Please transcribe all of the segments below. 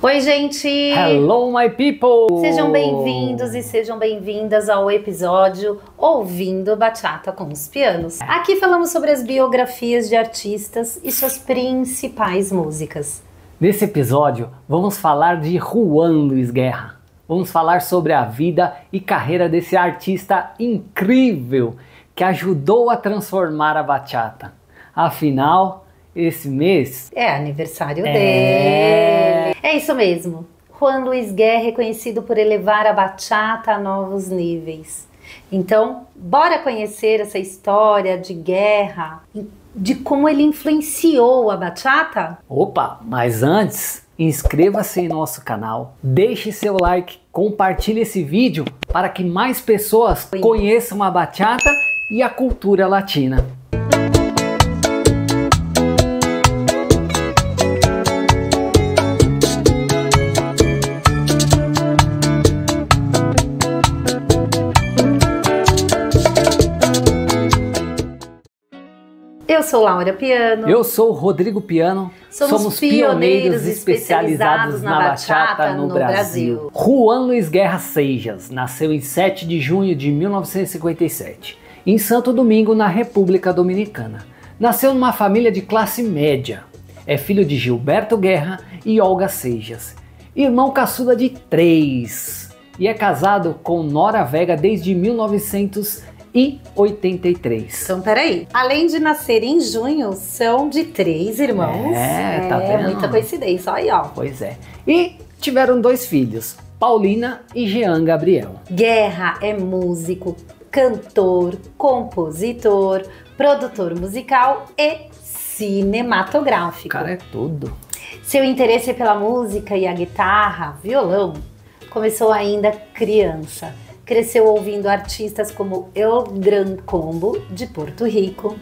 Oi, gente! Hello, my people! Sejam bem-vindos e sejam bem-vindas ao episódio Ouvindo Bachata com os Pianos. Aqui falamos sobre as biografias de artistas e suas principais músicas. Nesse episódio, vamos falar de Juan Luiz Guerra. Vamos falar sobre a vida e carreira desse artista incrível que ajudou a transformar a bachata. Afinal, esse mês É aniversário É. dele. É isso mesmo. Juan Luiz Guerra é conhecido por elevar a bachata a novos níveis. Então, bora conhecer essa história de guerra, de como ele influenciou a bachata? Opa, mas antes, inscreva-se em nosso canal, deixe seu like, compartilhe esse vídeo para que mais pessoas conheçam a bachata e a cultura latina. Sou Laura Piano. Eu sou o Rodrigo Piano, Somos pioneiros especializados na bachata no Brasil. Juan Luiz Guerra Seijas nasceu em 7 de junho de 1957, em Santo Domingo, na República Dominicana. Nasceu numa família de classe média. É filho de Gilberto Guerra e Olga Seijas, irmão caçula de três, e é casado com Nora Vega desde 1983. Então, peraí. Além de nascer em junho, são de três irmãos. É, tá é vendo? muita coincidência. Aí, ó. Pois é. E tiveram dois filhos, Paulina e Jean Gabriel. Guerra é músico, cantor, compositor, produtor musical e O cinematográfico. cara é tudo. Seu interesse pela música e a guitarra, violão, começou ainda criança. Cresceu ouvindo artistas como El Gran Combo, de Porto Rico,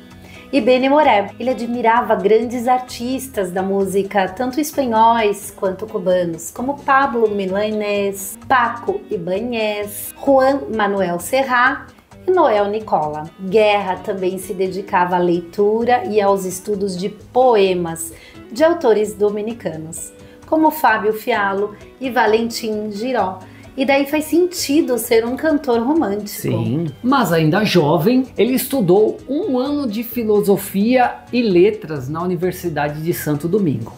e Benny Moré. Ele admirava grandes artistas da música, tanto espanhóis quanto cubanos, como Pablo Milanés, Paco Ibáñez, Juan Manuel Serrat e Noel Nicola. Guerra também se dedicava à leitura e aos estudos de poemas de autores dominicanos, como Fábio Fialo e Valentim Giró. E daí faz sentido ser um cantor romântico. Sim. Mas ainda jovem, ele estudou um ano de filosofia e letras na Universidade de Santo Domingo.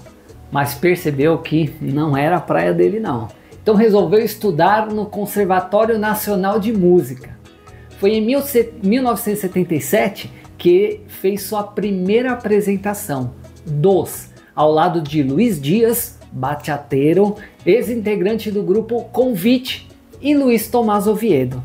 Mas percebeu que não era a praia dele não. Então resolveu estudar no Conservatório Nacional de Música. Foi em 1977 que fez sua primeira apresentação, Dos, ao lado de Luiz Dias, bachateiro, ex-integrante do grupo Convite, e Luiz Tomás Oviedo.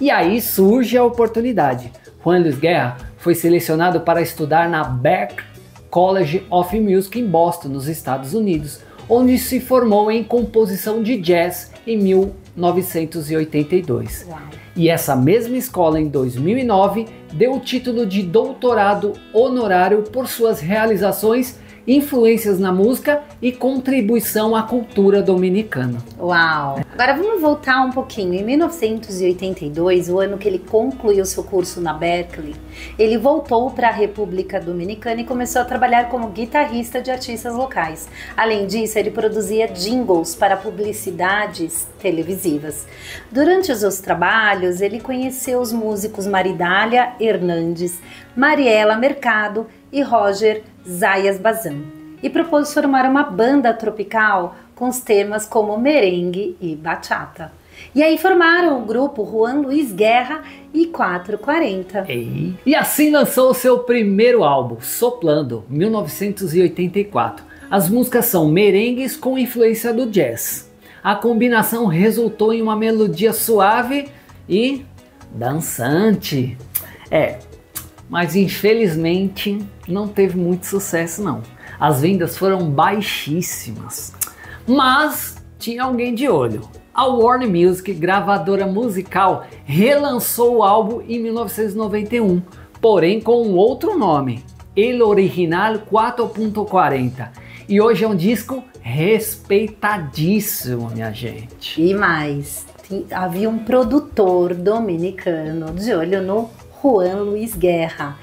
E aí surge a oportunidade. Juan Luiz Guerra foi selecionado para estudar na Berklee College of Music em Boston, nos Estados Unidos, onde se formou em composição de jazz em 1982. Uau. E essa mesma escola, em 2009, deu o título de doutorado honorário por suas realizações, influências na música e contribuição à cultura dominicana. Uau! Agora vamos voltar um pouquinho. Em 1982, o ano que ele concluiu seu curso na Berkeley, ele voltou para a República Dominicana e começou a trabalhar como guitarrista de artistas locais. Além disso, ele produzia jingles para publicidades televisivas. Durante os seus trabalhos, ele conheceu os músicos Maridália Hernandes, Mariela Mercado e Roger Zayas Bazan e propôs formar uma banda tropical com os temas como merengue e bachata. E aí formaram o grupo Juan Luiz Guerra e 440. Ei. E assim lançou seu primeiro álbum, Soplando, 1984. As músicas são merengues com influência do jazz. A combinação resultou em uma melodia suave e dançante. É, mas infelizmente não teve muito sucesso não. As vendas foram baixíssimas. Mas tinha alguém de olho. A Warner Music, gravadora musical, relançou o álbum em 1991, porém com um outro nome, El Original 4.40. E hoje é um disco respeitadíssimo, minha gente. E mais, havia um produtor dominicano de olho no Juan Luiz Guerra,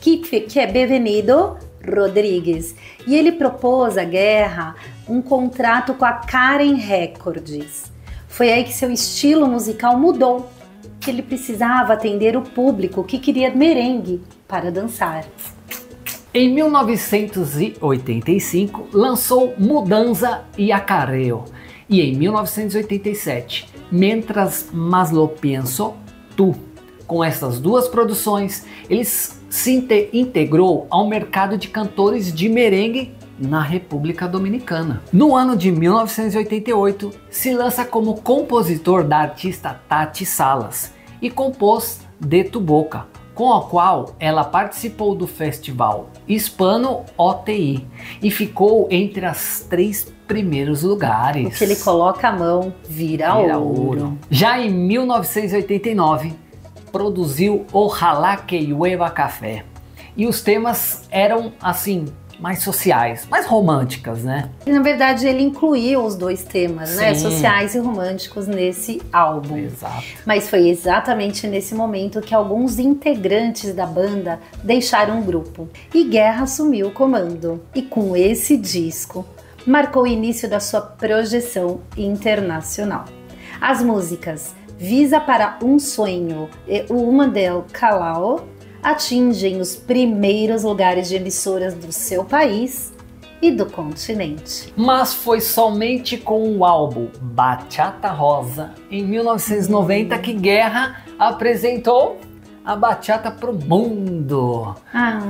que, que é Bevenido Rodrigues. E ele propôs a guerra um contrato com a Karen Records. Foi aí que seu estilo musical mudou, que ele precisava atender o público que queria merengue para dançar. Em 1985, lançou Mudança e Acareo. E em 1987, Mientras Más Lo Pienso, Tu. Com essas duas produções, ele se integrou ao mercado de cantores de merengue na República Dominicana. No ano de 1988, se lança como compositor da artista Tati Salas e compôs De Tu Boca, com a qual ela participou do festival Hispano OTI e ficou entre as três primeiros lugares. O que ele coloca a mão vira, vira ouro. ouro. Já em 1989, produziu Ojalá que Llueva Café. E os temas eram assim, mais sociais, mais românticas, né? Na verdade, ele incluiu os dois temas, né? Sim. né? Sociais e românticos nesse álbum. Exato. Mas foi exatamente nesse momento que alguns integrantes da banda deixaram o grupo e Guerra assumiu o comando. E com esse disco, marcou o início da sua projeção internacional. As músicas Visa para um Sonho e Uma del Calao atingem os primeiros lugares de emissoras do seu país e do continente. Mas foi somente com o álbum Bachata Rosa, em 1990, que Guerra apresentou a bachata para o mundo. Ah.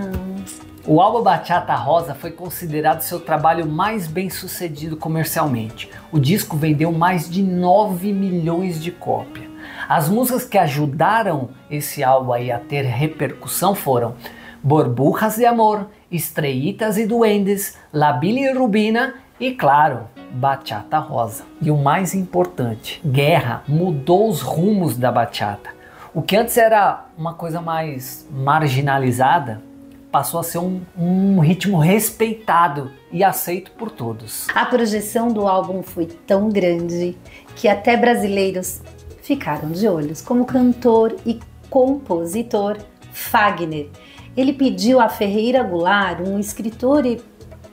O álbum Bachata Rosa foi considerado seu trabalho mais bem sucedido comercialmente. O disco vendeu mais de 9 milhões de cópias. As músicas que ajudaram esse álbum a ter repercussão foram Borburras de Amor, Estreitas e Duendes, La e Rubina e, claro, Bachata Rosa. E o mais importante, Guerra mudou os rumos da bachata. O que antes era uma coisa mais marginalizada, passou a ser um, um, ritmo respeitado e aceito por todos. A projeção do álbum foi tão grande que até brasileiros ficaram de olhos como cantor e compositor Fagner. Ele pediu a Ferreira Goulart, um escritor e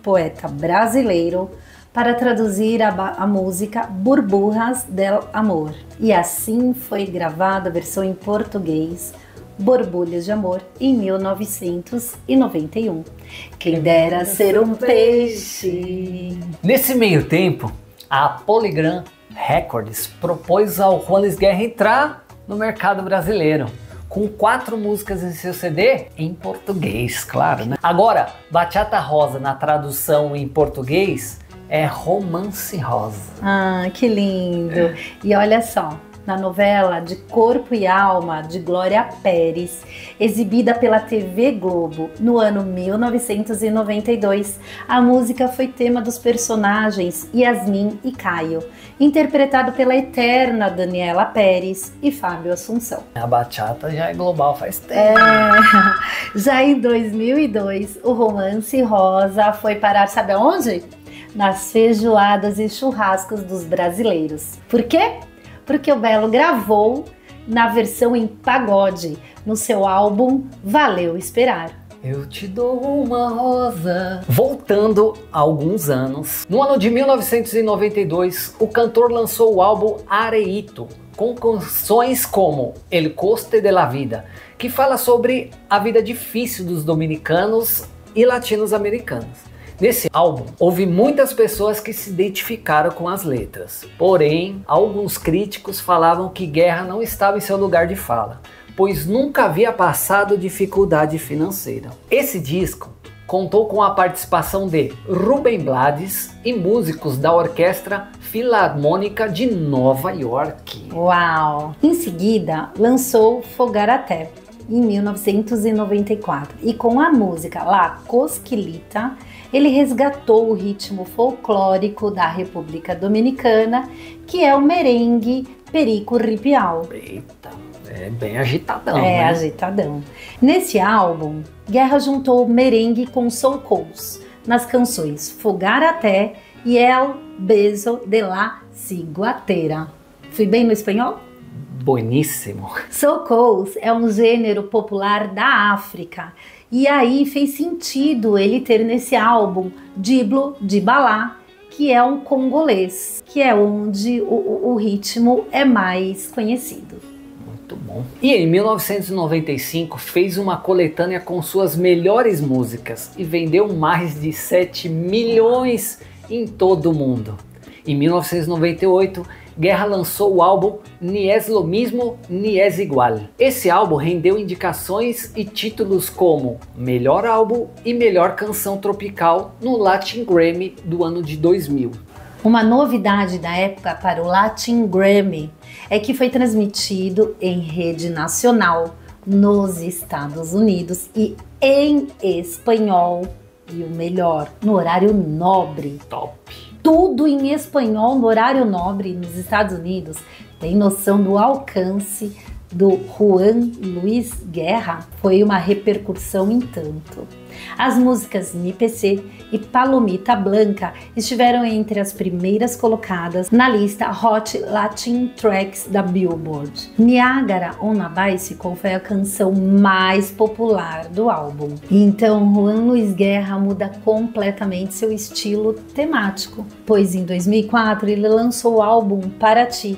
poeta brasileiro, para traduzir a, a, música Burburras del Amor. E assim foi gravada a versão em português, Borbulhas de Amor, em 1991. Quem dera ser um peixe. Nesse meio tempo, a Polygram Records propôs ao Juanes Guerra entrar no mercado brasileiro com quatro músicas em seu CD em português, claro, né? Agora, Bachata Rosa na tradução em português é Romance Rosa. Ah, que lindo! É. E olha só, na novela de Corpo e Alma de Glória Pérez, exibida pela TV Globo no ano 1992. A música foi tema dos personagens Yasmin e Caio, interpretado pela eterna Daniela Pérez e Fábio Assunção. A bachata já é global faz tempo. É, já em 2002, o romance rosa foi parar, sabe aonde? Nas feijoadas e churrascos dos brasileiros. Por quê? Porque o Belo gravou na versão em pagode no seu álbum Valeu Esperar. Eu te dou uma rosa. Voltando a alguns anos, no ano de 1992, o cantor lançou o álbum Areito, com canções como El Coste de la Vida, que fala sobre a vida difícil dos dominicanos e latinos-americanos. Nesse álbum, houve muitas pessoas que se identificaram com as letras. Porém, alguns críticos falavam que Guerra não estava em seu lugar de fala, pois nunca havia passado dificuldade financeira. Esse disco contou com a participação de Rubem Blades e músicos da Orquestra Filarmônica de Nova York. Uau! Em seguida, lançou Fogaraté em 1994 e com a música La Cosquilita ele resgatou o ritmo folclórico da República Dominicana, que é o merengue perico ripial. Eita, é bem agitadão. É, né? agitadão. Nesse álbum, Guerra juntou merengue com soul calls nas canções Fogar Até e El Beso de la Ciguatera. Fui bem no espanhol? Bueníssimo. Soul calls é um gênero popular da África e aí fez sentido ele ter nesse álbum Diblo de Balá, que é um congolês, que é onde o, o ritmo é mais conhecido. Muito bom. E em 1995 fez uma coletânea com suas melhores músicas e vendeu mais de 7 milhões em todo o mundo. Em 1998, Guerra lançou o álbum Ni es lo mismo, ni es igual. Esse álbum rendeu indicações e títulos como Melhor Álbum e Melhor Canção Tropical no Latin Grammy do ano de 2000. Uma novidade da época para o Latin Grammy é que foi transmitido em rede nacional nos Estados Unidos e em espanhol. E o melhor, no horário nobre. Top! Tudo em espanhol no horário nobre nos Estados Unidos, tem noção do alcance do Juan Luiz Guerra foi uma repercussão em tanto. As músicas MPC e Palomita Blanca estiveram entre as primeiras colocadas na lista Hot Latin Tracks da Billboard. Niagara on a Bicycle foi a canção mais popular do álbum. Então, Juan Luiz Guerra muda completamente seu estilo temático, pois em 2004 ele lançou o álbum Para Ti,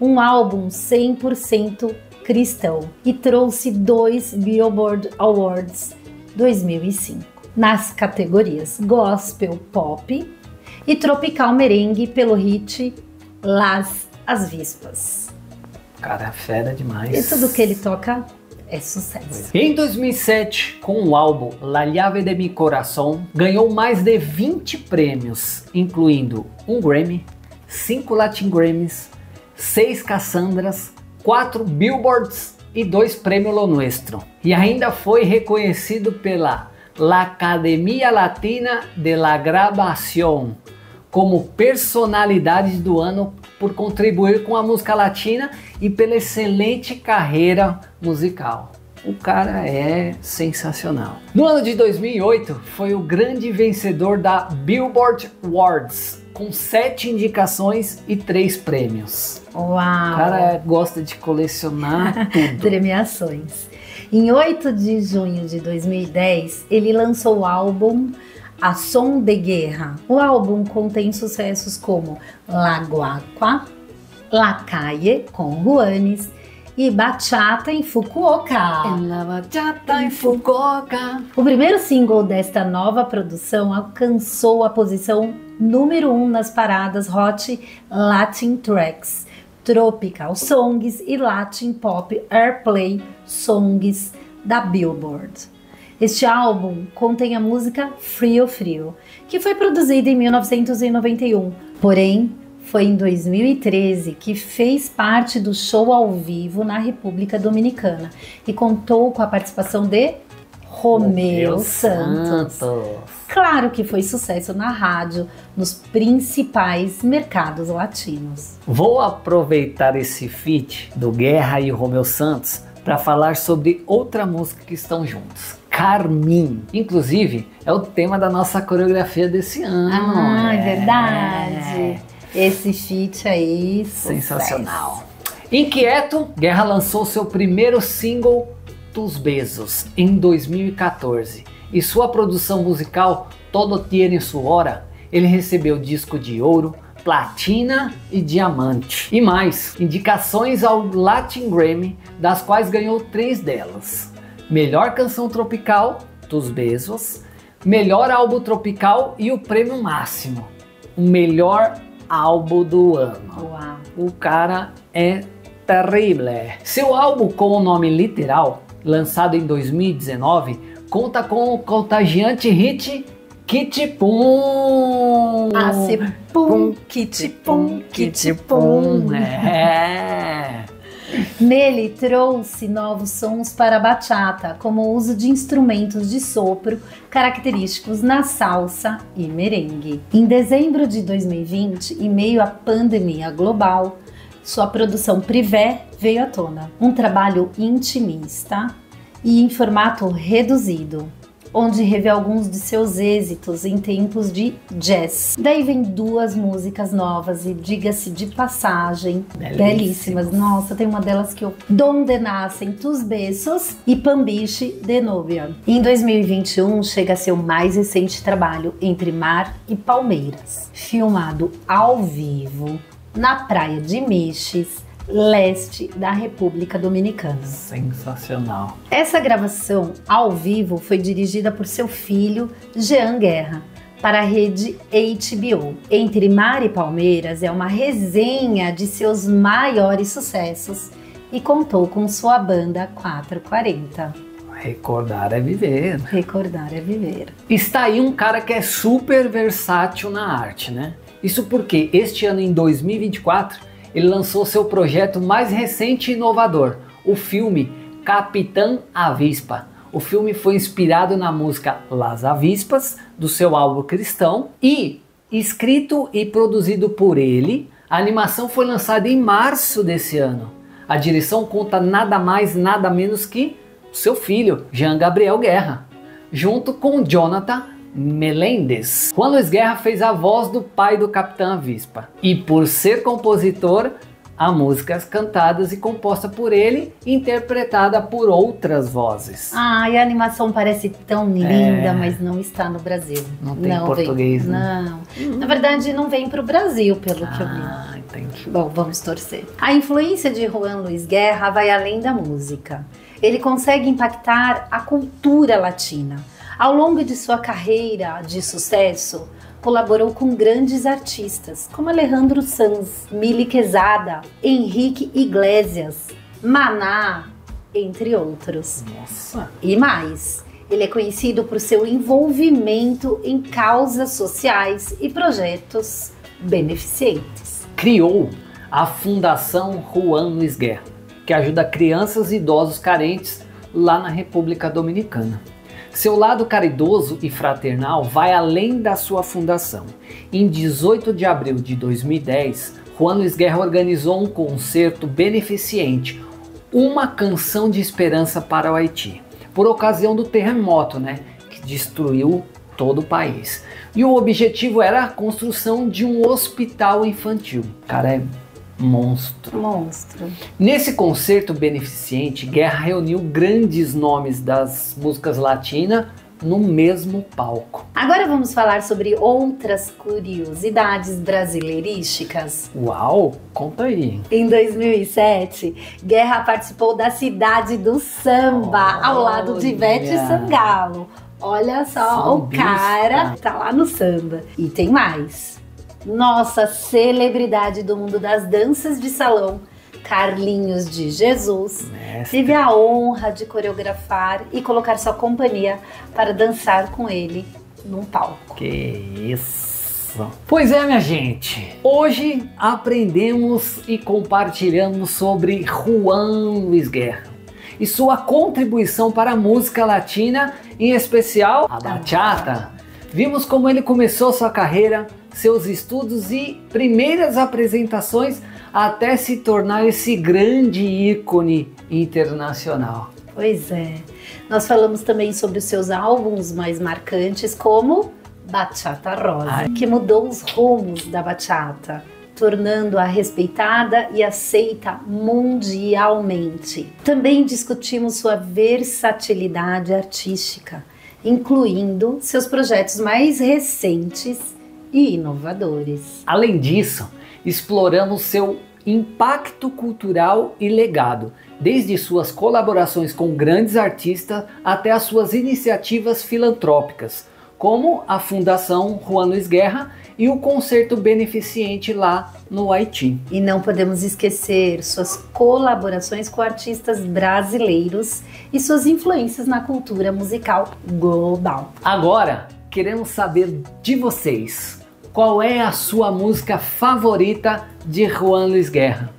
um álbum 100% cristão e trouxe dois Billboard Awards 2005 nas categorias Gospel Pop e Tropical Merengue pelo hit Las As Vispas. Cara, é fera demais. E tudo que ele toca é sucesso. Em 2007, com o álbum La Llave de Mi Corazón, ganhou mais de 20 prêmios, incluindo um Grammy, 5 Latin Grammys, 6 Cassandras, quatro Billboards e dois prêmios Lo Nuestro. E ainda foi reconhecido pela La Academia Latina de la Grabación como personalidade do ano por contribuir com a música latina e pela excelente carreira musical. O cara é sensacional. No ano de 2008, foi o grande vencedor da Billboard Awards, com sete indicações e três prêmios. Uau! O cara gosta de colecionar tudo. Premiações. Em 8 de junho de 2010, ele lançou o álbum A Som de Guerra. O álbum contém sucessos como La Guacua, La Calle, com Juanes, e Bachata em Fukuoka. La bachata em Fukuoka. O primeiro single desta nova produção alcançou a posição número 1 um nas paradas Hot Latin Tracks, Tropical Songs e Latin Pop Airplay Songs da Billboard. Este álbum contém a música Frio Frio, que foi produzida em 1991, porém foi em 2013 que fez parte do show ao vivo na República Dominicana e contou com a participação de Romeu Santos. Santos. Claro que foi sucesso na rádio, nos principais mercados latinos. Vou aproveitar esse feat do Guerra e Romeu Santos para falar sobre outra música que estão juntos. Carmin. Inclusive, é o tema da nossa coreografia desse ano. Ah, é verdade. Esse feat aí, sucesso. Sensacional. Inquieto, Guerra lançou seu primeiro single, Tus Besos, em 2014. E sua produção musical, Todo Tiene Su Hora, ele recebeu disco de ouro, platina e diamante. E mais, indicações ao Latin Grammy, das quais ganhou três delas. Melhor canção tropical, Tus Besos, melhor álbum tropical e o prêmio máximo, o melhor álbum do ano. Uau. O cara é terrível. Seu álbum com o nome literal, lançado em 2019, conta com o contagiante hit Kit Pum. Ah, se pum, kit pum, kit pum. É. Nele trouxe novos sons para a bachata, como o uso de instrumentos de sopro característicos na salsa e merengue. Em dezembro de 2020, em meio à pandemia global, sua produção Privé veio à tona. Um trabalho intimista e em formato reduzido, onde revê alguns de seus êxitos em tempos de jazz. Daí vem duas músicas novas e diga-se de passagem, belíssimas. belíssimas. Nossa, tem uma delas que eu Donde Nascem Tus Besos e Pambiche de Novia. Em 2021 chega a o mais recente trabalho entre Mar e Palmeiras, filmado ao vivo na praia de Miches leste da República Dominicana. Sensacional. Essa gravação ao vivo foi dirigida por seu filho Jean Guerra para a rede HBO. Entre Mar e Palmeiras é uma resenha de seus maiores sucessos e contou com sua banda 440. Recordar é viver. Recordar é viver. Está aí um cara que é super versátil na arte, né? Isso porque este ano em 2024 ele lançou seu projeto mais recente e inovador, o filme Capitã Avispa. O filme foi inspirado na música Las Avispas, do seu álbum Cristão, e escrito e produzido por ele, a animação foi lançada em março desse ano. A direção conta nada mais, nada menos que seu filho, Jean Gabriel Guerra, junto com Jonathan Melendez. Juan Luiz Guerra fez a voz do pai do Capitão Avispa. E por ser compositor, a música é cantadas e composta por ele, interpretada por outras vozes. Ah, e a animação parece tão linda, é... mas não está no Brasil. Não tem não português, vem. né? Não. Na verdade, não vem para o Brasil, pelo ah, que eu vi. Ah, entendi. Bom, vamos torcer. A influência de Juan Luiz Guerra vai além da música. Ele consegue impactar a cultura latina ao longo de sua carreira de sucesso, colaborou com grandes artistas como Alejandro Sanz, Mili Quezada, Henrique Iglesias, Maná, entre outros. Nossa! E mais. Ele é conhecido por seu envolvimento em causas sociais e projetos beneficentes. Criou a Fundação Juan Luiz Guerra, que ajuda crianças e idosos carentes lá na República Dominicana. Seu lado caridoso e fraternal vai além da sua fundação. Em 18 de abril de 2010, Juan Luiz Guerra organizou um concerto beneficente, uma canção de esperança para o Haiti, por ocasião do terremoto, né, que destruiu todo o país. E o objetivo era a construção de um hospital infantil. Cara, é monstro. Monstro. Nesse concerto beneficente, Guerra reuniu grandes nomes das músicas latinas no mesmo palco. Agora vamos falar sobre outras curiosidades brasileirísticas. Uau, conta aí. Em 2007, Guerra participou da Cidade do Samba, ao lado de Ivete Sangalo. Olha só, Sambista. o cara tá lá no samba. E tem mais nossa celebridade do mundo das danças de salão, Carlinhos de Jesus, Mestre. tive a honra de coreografar e colocar sua companhia para dançar com ele num palco. Que isso! Pois é, minha gente, hoje aprendemos e compartilhamos sobre Juan Luiz Guerra e sua contribuição para a música latina, em especial a bachata. Vimos como ele começou sua carreira seus estudos e primeiras apresentações até se tornar esse grande ícone internacional. Pois é. Nós falamos também sobre os seus álbuns mais marcantes, como Bachata Rosa, Ai. que mudou os rumos da bachata, tornando-a respeitada e aceita mundialmente. Também discutimos sua versatilidade artística, incluindo seus projetos mais recentes e inovadores. Além disso, exploramos seu impacto cultural e legado, desde suas colaborações com grandes artistas até as suas iniciativas filantrópicas, como a Fundação Juan Luiz Guerra e o concerto beneficente lá no Haiti. E não podemos esquecer suas colaborações com artistas brasileiros e suas influências na cultura musical global. Agora, queremos saber de vocês qual é a sua música favorita de Juan Luiz Guerra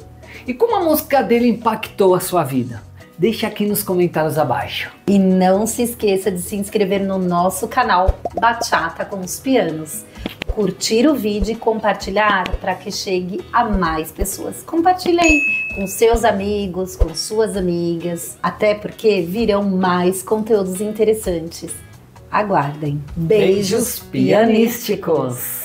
e como a música dele impactou a sua vida. Deixe aqui nos comentários abaixo. E não se esqueça de se inscrever no nosso canal Bachata com os Pianos. Curtir o vídeo e compartilhar para que chegue a mais pessoas. Compartilhe aí com seus amigos, com suas amigas, até porque virão mais conteúdos interessantes Aguardem. Beijos, Beijos pianísticos.